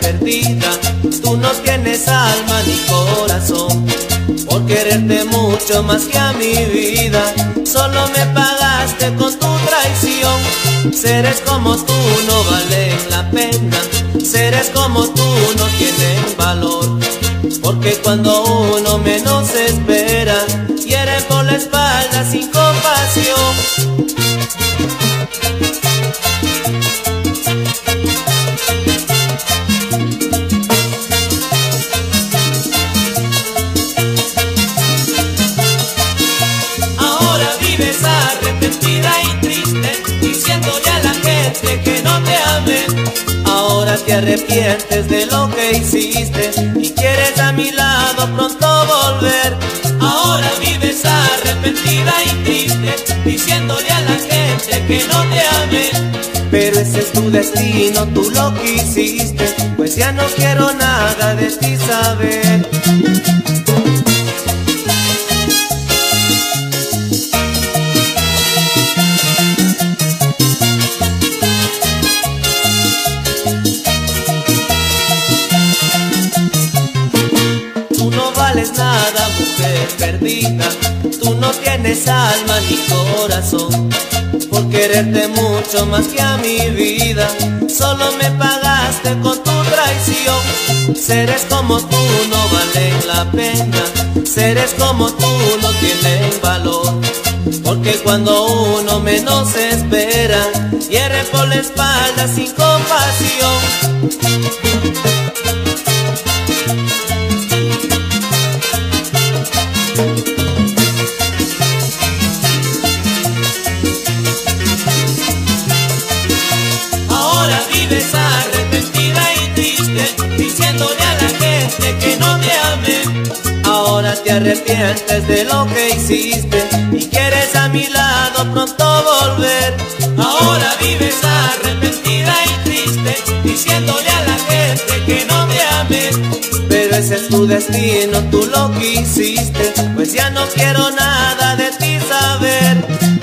perdida. Tú no tienes alma ni corazón. Por quererte mucho más que a mi vida. Solo me pagaste con tu traición. Seres como tú no valen la pena. Seres como tú no tienen valor. Porque cuando uno menos espera, quiere por la espalda sin compasión. Te arrepientes de lo que hiciste y quieres a mi lado pronto volver. Ahora vives arrepentida y triste, diciéndole a la gente que no te amé. Pero ese es tu destino, tú lo quisiste, pues ya no quiero nada de ti saber. Nada, mujer perdida. Tú no tienes alma ni corazón. Por quererte mucho más que a mi vida. Solo me pagaste con tu traición. Seres como tú no valen la pena. Seres como tú no tienen valor. Porque cuando uno menos espera, hiere por la espalda sin compasión. Te arrepientes de lo que hiciste y quieres a mi lado pronto volver. Ahora vives arrepentida y triste, diciéndole a la gente que no me ames. Pero ese es tu destino, tú lo quisiste, pues ya no quiero nada de ti saber.